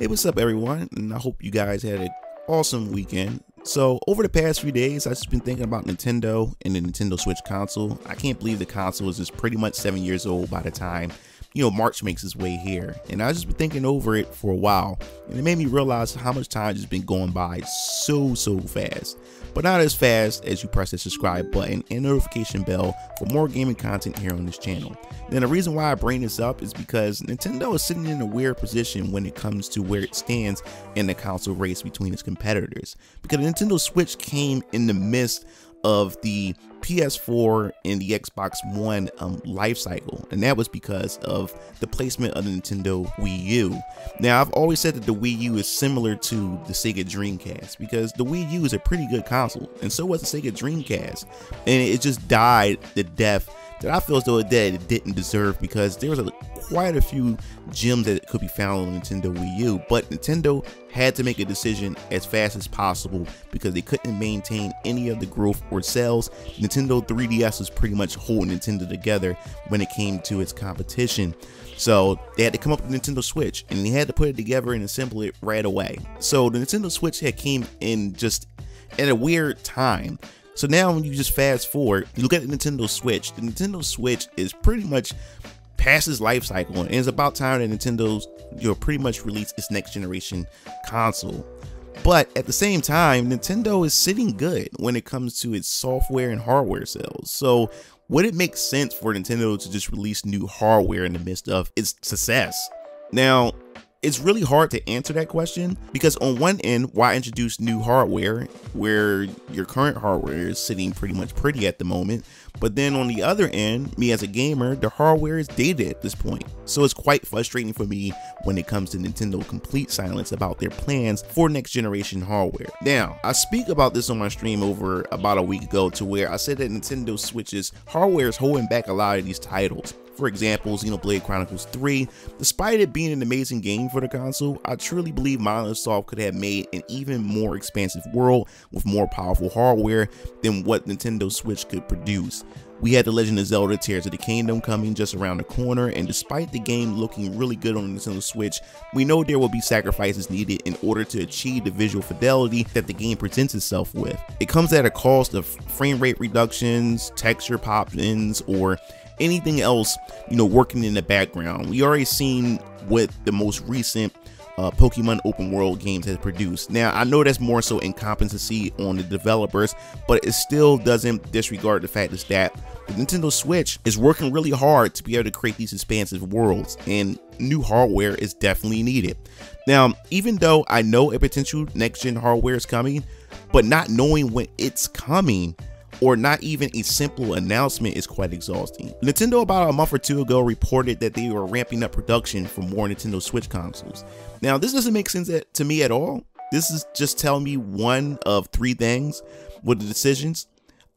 Hey, what's up, everyone? And I hope you guys had an awesome weekend. So, over the past few days, I've just been thinking about Nintendo and the Nintendo Switch console. I can't believe the console is just pretty much seven years old by the time, you know, March makes his way here. And I've just been thinking over it for a while, and it made me realize how much time has been going by so, so fast but not as fast as you press the subscribe button and notification bell for more gaming content here on this channel. Then the reason why I bring this up is because Nintendo is sitting in a weird position when it comes to where it stands in the console race between its competitors. Because Nintendo Switch came in the midst of the PS4 and the Xbox One um, life cycle, and that was because of the placement of the Nintendo Wii U. Now, I've always said that the Wii U is similar to the Sega Dreamcast because the Wii U is a pretty good console, and so was the Sega Dreamcast, and it just died the death that I feel as though it did it didn't deserve because there was a, quite a few gems that could be found on Nintendo Wii U, but Nintendo had to make a decision as fast as possible because they couldn't maintain any of the growth or sales. Nintendo 3DS was pretty much holding Nintendo together when it came to its competition. So they had to come up with Nintendo Switch and they had to put it together and assemble it right away. So the Nintendo Switch had came in just at a weird time so now when you just fast forward, you look at the Nintendo Switch. The Nintendo Switch is pretty much past its life cycle and it's about time that Nintendo's you know pretty much release its next generation console. But at the same time, Nintendo is sitting good when it comes to its software and hardware sales. So would it make sense for Nintendo to just release new hardware in the midst of its success? Now, it's really hard to answer that question because on one end, why introduce new hardware where your current hardware is sitting pretty much pretty at the moment? But then on the other end, me as a gamer, the hardware is dated at this point. So it's quite frustrating for me when it comes to Nintendo complete silence about their plans for next generation hardware. Now, I speak about this on my stream over about a week ago to where I said that Nintendo Switch's hardware is holding back a lot of these titles. For example, Xenoblade Chronicles 3, despite it being an amazing game for the console, I truly believe Monolith Soft could have made an even more expansive world with more powerful hardware than what Nintendo Switch could produce. We had The Legend of Zelda Tears of the Kingdom coming just around the corner, and despite the game looking really good on the Nintendo Switch, we know there will be sacrifices needed in order to achieve the visual fidelity that the game presents itself with. It comes at a cost of frame rate reductions, texture pop-ins, or anything else, you know, working in the background. We already seen what the most recent uh, Pokemon open world games has produced. Now, I know that's more so incompetency on the developers, but it still doesn't disregard the fact is that the Nintendo Switch is working really hard to be able to create these expansive worlds, and new hardware is definitely needed. Now, even though I know a potential next gen hardware is coming, but not knowing when it's coming or not even a simple announcement is quite exhausting. Nintendo about a month or two ago reported that they were ramping up production for more Nintendo Switch consoles. Now this doesn't make sense to me at all. This is just telling me one of three things with the decisions.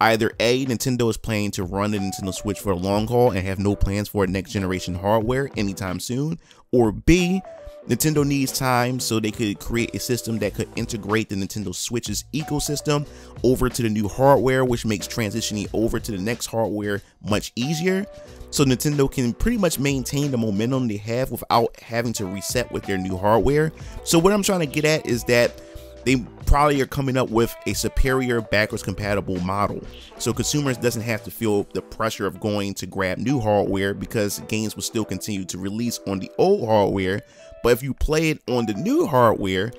Either A, Nintendo is planning to run the Nintendo Switch for a long haul and have no plans for next generation hardware anytime soon, or B, Nintendo needs time so they could create a system that could integrate the Nintendo Switch's ecosystem over to the new hardware, which makes transitioning over to the next hardware much easier. So Nintendo can pretty much maintain the momentum they have without having to reset with their new hardware. So what I'm trying to get at is that they probably are coming up with a superior backwards compatible model so consumers doesn't have to feel the pressure of going to grab new hardware because games will still continue to release on the old hardware but if you play it on the new hardware,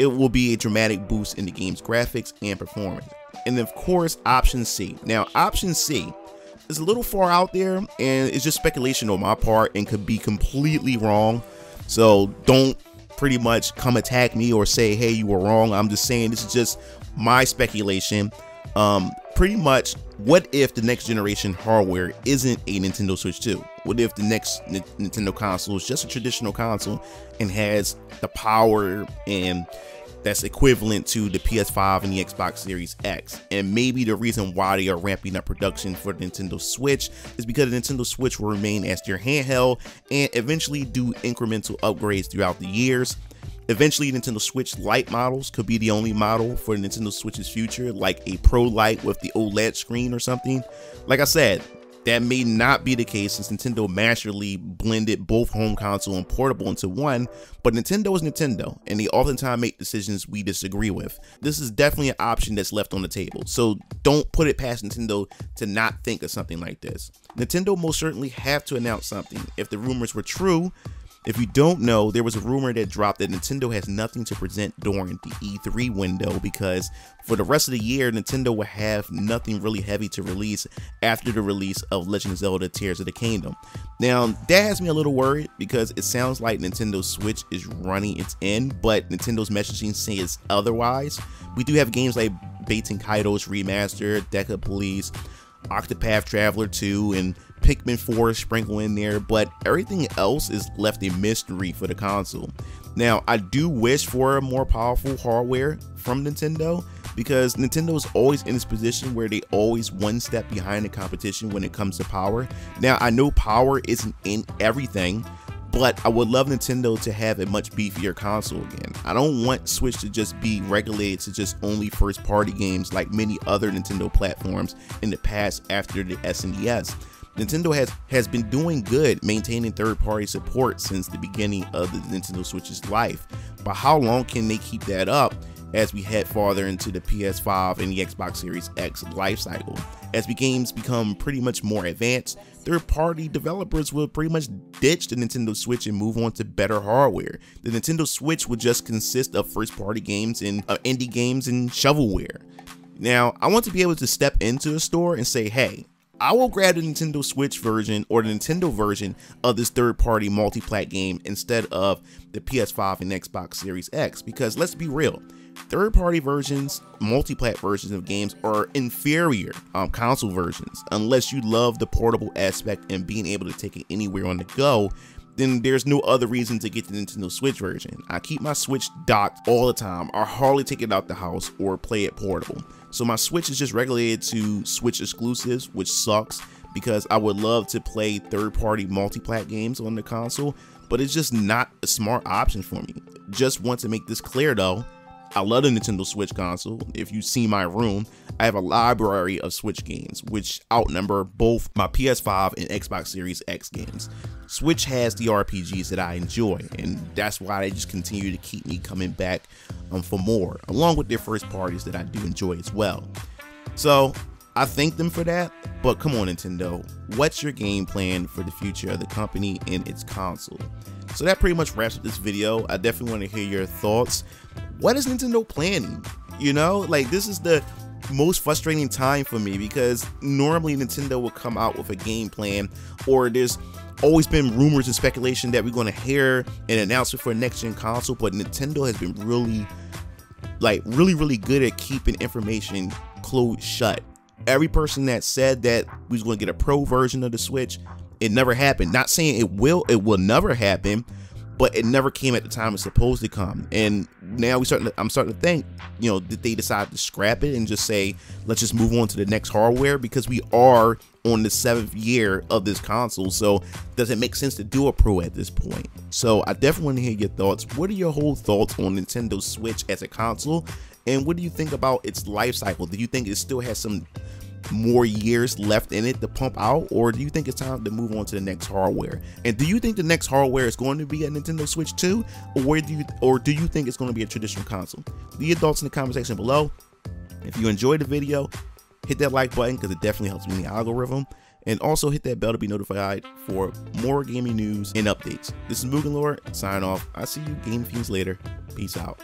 it will be a dramatic boost in the game's graphics and performance. And of course, option C. Now, option C is a little far out there and it's just speculation on my part and could be completely wrong. So don't pretty much come attack me or say, hey, you were wrong. I'm just saying this is just my speculation. Um, pretty much, what if the next generation hardware isn't a Nintendo Switch 2? What if the next N Nintendo console is just a traditional console and has the power and that's equivalent to the PS5 and the Xbox Series X. And maybe the reason why they are ramping up production for the Nintendo Switch is because the Nintendo Switch will remain as their handheld and eventually do incremental upgrades throughout the years. Eventually, Nintendo Switch Lite models could be the only model for Nintendo Switch's future, like a Pro Lite with the OLED screen or something. Like I said, That may not be the case since Nintendo masterly blended both home console and portable into one, but Nintendo is Nintendo, and they oftentimes make decisions we disagree with. This is definitely an option that's left on the table, so don't put it past Nintendo to not think of something like this. Nintendo most certainly have to announce something. If the rumors were true, if you don't know, there was a rumor that dropped that Nintendo has nothing to present during the E3 window because for the rest of the year, Nintendo will have nothing really heavy to release after the release of Legend of Zelda Tears of the Kingdom. Now, that has me a little worried because it sounds like Nintendo Switch is running its end, but Nintendo's messaging says otherwise. We do have games like Baten Kaitos Remastered, Deca Police, Octopath Traveler 2, and Pikmin 4 sprinkle in there, but everything else is left a mystery for the console. Now, I do wish for a more powerful hardware from Nintendo because Nintendo is always in this position where they always one step behind the competition when it comes to power. Now, I know power isn't in everything, but I would love Nintendo to have a much beefier console again. I don't want Switch to just be regulated to just only first party games like many other Nintendo platforms in the past after the SNES. Nintendo has has been doing good maintaining third-party support since the beginning of the Nintendo Switch's life. But how long can they keep that up as we head farther into the PS5 and the Xbox Series X lifecycle? As the games become pretty much more advanced, third-party developers will pretty much ditch the Nintendo Switch and move on to better hardware. The Nintendo Switch would just consist of first-party games and uh, indie games and shovelware. Now, I want to be able to step into a store and say, hey, I will grab the Nintendo Switch version or the Nintendo version of this third party multi-plat game instead of the PS5 and Xbox Series X because let's be real, third party versions, multi-plat versions of games are inferior um, console versions unless you love the portable aspect and being able to take it anywhere on the go then there's no other reason to get the Nintendo Switch version. I keep my Switch docked all the time. I hardly take it out the house or play it portable. So my Switch is just regulated to Switch exclusives, which sucks because I would love to play third-party multi-plat games on the console, but it's just not a smart option for me. Just want to make this clear though, I love the Nintendo Switch console. If you see my room, I have a library of Switch games, which outnumber both my PS5 and Xbox Series X games. Switch has the RPGs that I enjoy, and that's why they just continue to keep me coming back um, for more, along with their first parties that I do enjoy as well. So I thank them for that, but come on, Nintendo, what's your game plan for the future of the company and its console? So that pretty much wraps up this video. I definitely want to hear your thoughts. What is Nintendo planning? You know, like this is the most frustrating time for me because normally Nintendo will come out with a game plan or there's always been rumors and speculation that we're going to hear an announcement for a next gen console, but Nintendo has been really, like, really, really good at keeping information closed shut. Every person that said that we was going to get a pro version of the Switch it never happened. Not saying it will, it will never happen, but it never came at the time it's supposed to come. And now we starting to, I'm starting to think, you know, did they decide to scrap it and just say, let's just move on to the next hardware because we are on the seventh year of this console. So does it make sense to do a pro at this point? So I definitely want to hear your thoughts. What are your whole thoughts on Nintendo Switch as a console? And what do you think about its life cycle? Do you think it still has some more years left in it to pump out or do you think it's time to move on to the next hardware? And do you think the next hardware is going to be a nintendo switch 2 or do you or do you think it's going to be a traditional console? Your thoughts in the comment section below. If you enjoyed the video hit that like button because it definitely helps me in the algorithm. And also hit that bell to be notified for more gaming news and updates. This is MugenLord sign off. I see you game fiends later. Peace out